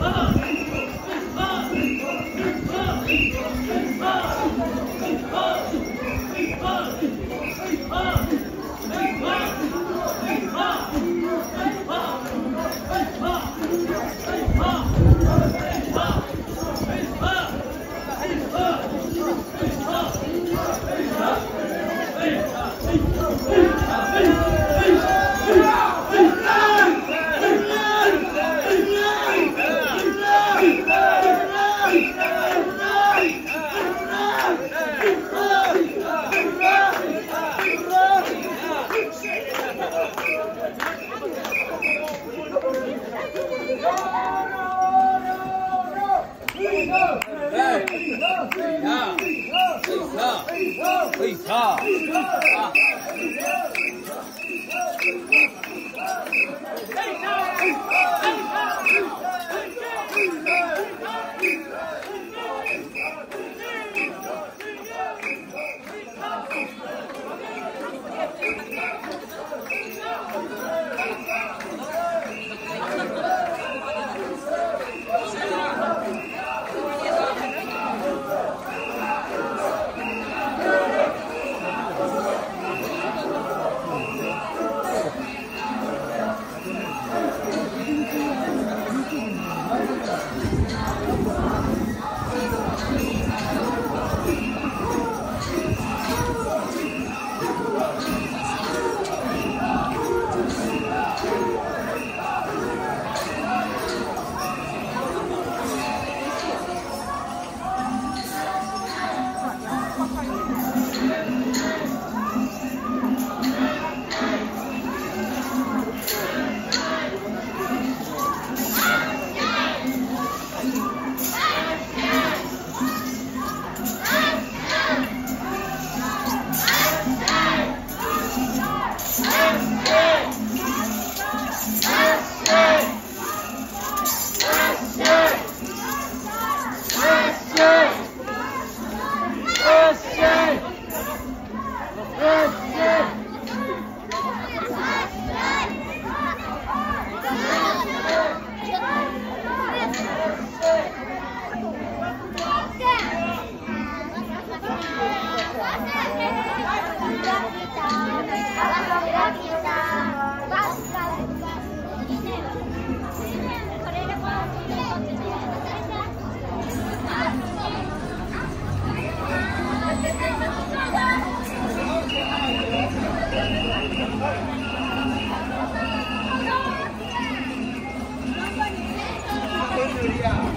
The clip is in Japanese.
Wow. Yeah. Yeah.